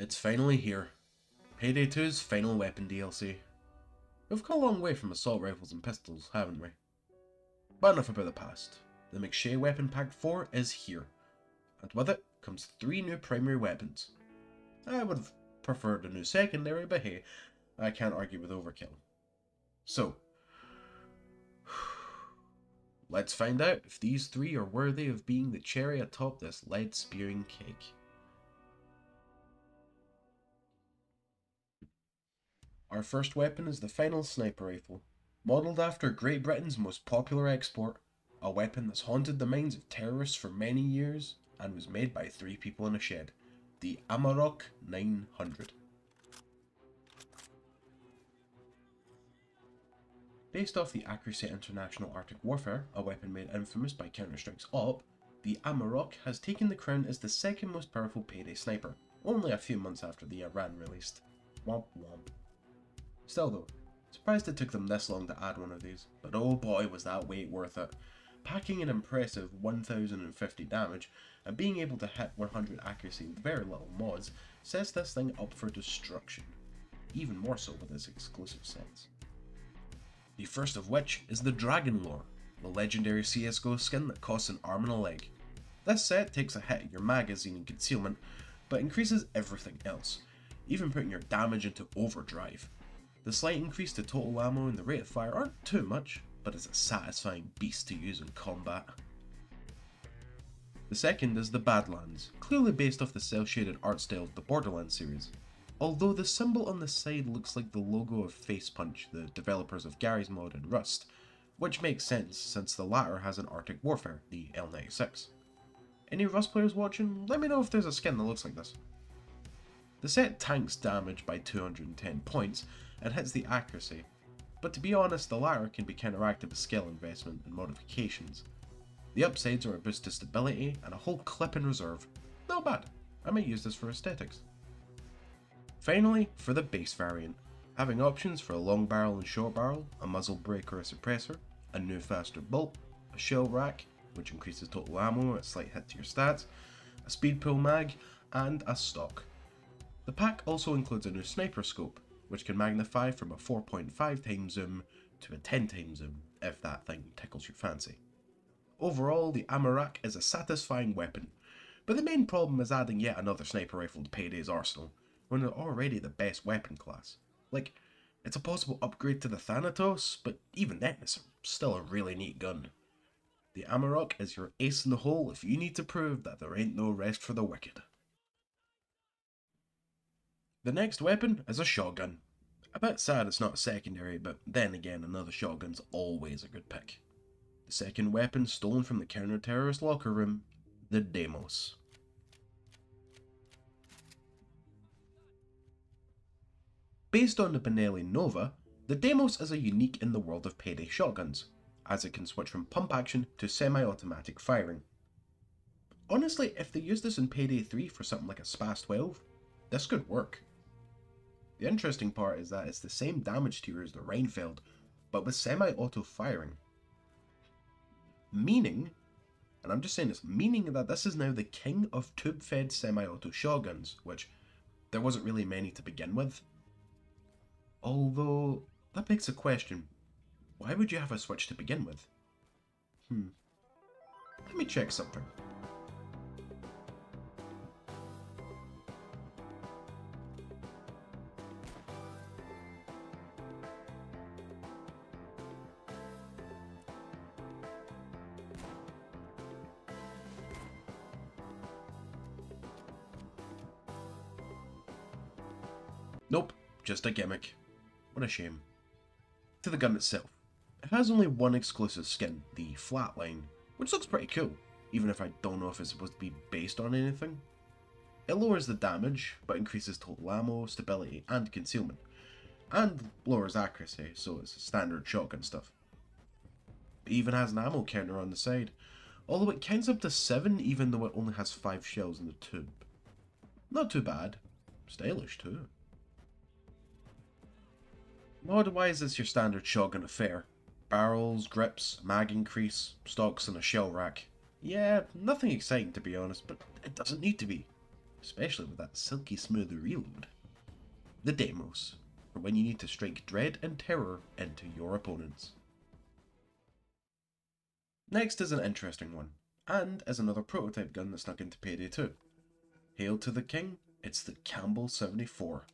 It's finally here. Payday 2's final weapon DLC. We've come a long way from assault rifles and pistols, haven't we? But enough about the past. The McShay Weapon Pack 4 is here, and with it comes three new primary weapons. I would have preferred a new secondary, but hey, I can't argue with overkill. So, let's find out if these three are worthy of being the cherry atop this lead spewing cake. Our first weapon is the Final Sniper Rifle. Modelled after Great Britain's most popular export, a weapon that's haunted the minds of terrorists for many years and was made by three people in a shed, the Amarok 900. Based off the Accuracy International Arctic Warfare, a weapon made infamous by Counter-Strike's AWP, the Amarok has taken the crown as the second most powerful payday sniper, only a few months after the Iran released. Womp womp. Still though, surprised it took them this long to add one of these, but oh boy was that wait worth it. Packing an impressive 1050 damage and being able to hit 100 accuracy with very little mods sets this thing up for destruction, even more so with its exclusive sets. The first of which is the Dragon Lore, the legendary CSGO skin that costs an arm and a leg. This set takes a hit at your magazine and concealment, but increases everything else, even putting your damage into overdrive. The slight increase to total ammo and the rate of fire aren't too much, but it's a satisfying beast to use in combat. The second is the Badlands, clearly based off the cel-shaded art style of the Borderlands series. Although the symbol on the side looks like the logo of Facepunch, the developers of Garry's Mod and Rust, which makes sense since the latter has an Arctic Warfare, the L96. Any Rust players watching, let me know if there's a skin that looks like this. The set tanks damage by 210 points, and hits the accuracy, but to be honest the latter can be counteracted with skill investment and modifications. The upsides are a boost to stability and a whole clip in reserve. Not bad, I might use this for aesthetics. Finally, for the base variant, having options for a long barrel and short barrel, a muzzle brake or a suppressor, a new faster bolt, a shell rack, which increases total ammo at slight hit to your stats, a speed pull mag, and a stock. The pack also includes a new sniper scope, which can magnify from a 4.5 times zoom to a 10 times zoom, if that thing tickles your fancy. Overall, the Amarok is a satisfying weapon, but the main problem is adding yet another sniper rifle to Payday's arsenal, when they're already the best weapon class. Like, it's a possible upgrade to the Thanatos, but even then, it's still a really neat gun. The Amarok is your ace in the hole if you need to prove that there ain't no rest for the wicked. The next weapon is a shotgun. A bit sad it's not secondary, but then again another shotgun's always a good pick. The second weapon stolen from the counter-terrorist locker room, the Deimos. Based on the Benelli Nova, the Deimos is a unique in the world of payday shotguns, as it can switch from pump action to semi-automatic firing. Honestly, if they used this in Payday 3 for something like a SPAS 12, this could work. The interesting part is that it's the same damage tier as the Reinfeld, but with semi-auto firing. Meaning, and I'm just saying this, meaning that this is now the king of tube-fed semi-auto shotguns, which there wasn't really many to begin with. Although, that begs a question, why would you have a switch to begin with? Hmm. Let me check something. Nope, just a gimmick. What a shame. To the gun itself. It has only one exclusive skin, the Flatline, which looks pretty cool, even if I don't know if it's supposed to be based on anything. It lowers the damage, but increases total ammo, stability, and concealment, and lowers accuracy, so it's standard shotgun stuff. It even has an ammo counter on the side, although it counts up to 7 even though it only has 5 shells in the tube. Not too bad. Stylish too. Mod-wise, it's your standard shotgun affair. Barrels, grips, mag increase, stocks, and a shell rack. Yeah, nothing exciting to be honest, but it doesn't need to be. especially with that silky smooth reload. The Deimos, for when you need to strike dread and terror into your opponents. Next is an interesting one, and is another prototype gun that snuck into Payday 2. Hail to the King, it's the Campbell 74.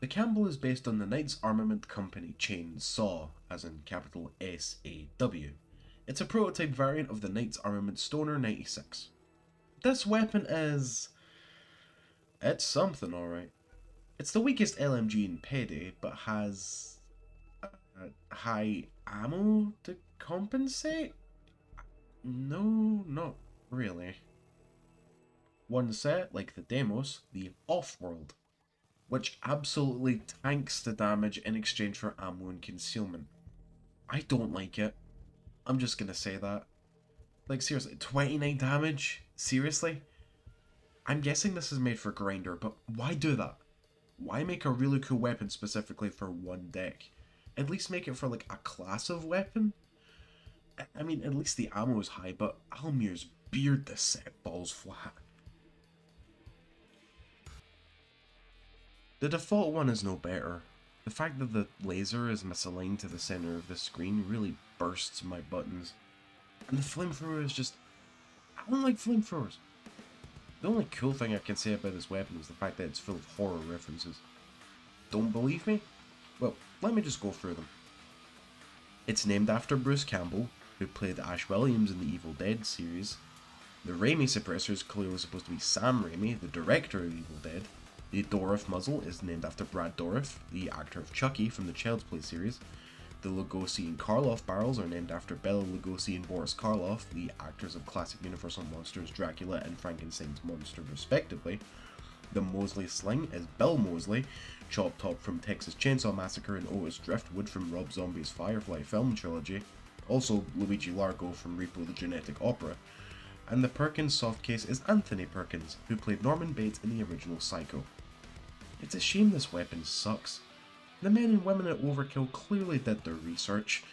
The Campbell is based on the Knights Armament Company chain SAW, as in capital S-A-W. It's a prototype variant of the Knights Armament Stoner 96. This weapon is... It's something alright. It's the weakest LMG in Payday, but has uh, high ammo to compensate? No, not really. One set, like the Deimos, the off-world which absolutely tanks the damage in exchange for ammo and concealment. I don't like it. I'm just gonna say that. Like, seriously, 29 damage? Seriously? I'm guessing this is made for Grinder, but why do that? Why make a really cool weapon specifically for one deck? At least make it for, like, a class of weapon? I mean, at least the ammo is high, but Almir's beard this set balls flat. The default one is no better. The fact that the laser is misaligned to the center of the screen really bursts my buttons. And the flamethrower is just... I don't like flamethrowers. The only cool thing I can say about this weapon is the fact that it's full of horror references. Don't believe me? Well, let me just go through them. It's named after Bruce Campbell, who played Ash Williams in the Evil Dead series. The Raimi suppressor is clearly supposed to be Sam Raimi, the director of Evil Dead, the Dourif muzzle is named after Brad Dourif, the actor of Chucky from the Child's Play series. The Lugosi and Karloff barrels are named after Bela Lugosi and Boris Karloff, the actors of classic Universal monsters Dracula and Frankenstein's monster respectively. The Mosley sling is Bill Moseley, Chop Top from Texas Chainsaw Massacre and Otis Driftwood from Rob Zombie's Firefly film trilogy. Also Luigi Largo from Repo the Genetic Opera and the Perkins soft case is Anthony Perkins, who played Norman Bates in the original Psycho. It's a shame this weapon sucks. The men and women at Overkill clearly did their research.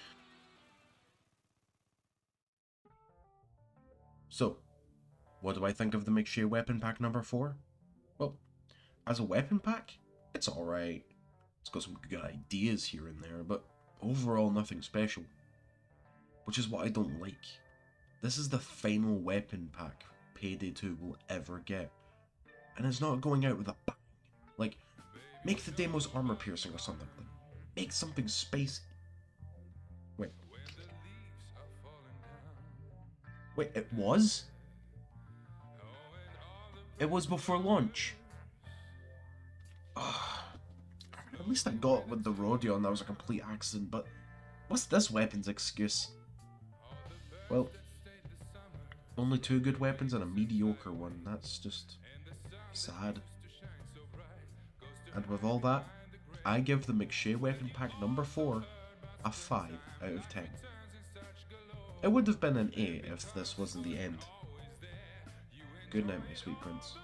So, what do I think of the McShay weapon pack number 4? Well, as a weapon pack, it's alright. It's got some good ideas here and there, but overall nothing special. Which is what I don't like. This is the final weapon pack Payday 2 will ever get. And it's not going out with a bang. Make the Deimos armor piercing or something. Like, make something space. Wait. Wait, it was? It was before launch. Ah. at least I got with the rodeo and that was a complete accident, but what's this weapon's excuse? Well, only two good weapons and a mediocre one. That's just sad. And with all that, I give the McShay weapon pack number 4 a 5 out of 10. It would have been an 8 if this wasn't the end. Good night, my sweet prince.